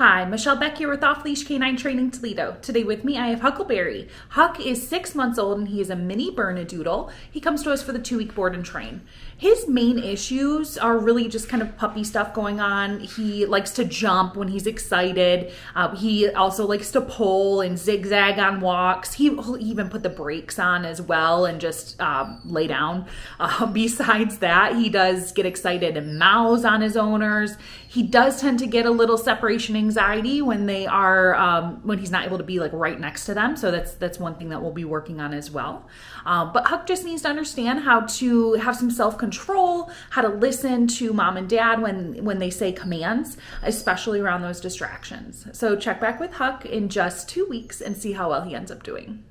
Hi, Michelle Beck here with Off Leash Canine Training Toledo. Today with me I have Huckleberry. Huck is six months old and he is a mini Bernedoodle. He comes to us for the two week board and train. His main issues are really just kind of puppy stuff going on. He likes to jump when he's excited. Uh, he also likes to pull and zigzag on walks. He will even put the brakes on as well and just um, lay down. Uh, besides that, he does get excited and mows on his owners. He does tend to get a little separation anxiety when they are um, when he's not able to be like right next to them. So that's that's one thing that we'll be working on as well. Um, but Huck just needs to understand how to have some self control how to listen to mom and dad when, when they say commands, especially around those distractions. So check back with Huck in just two weeks and see how well he ends up doing.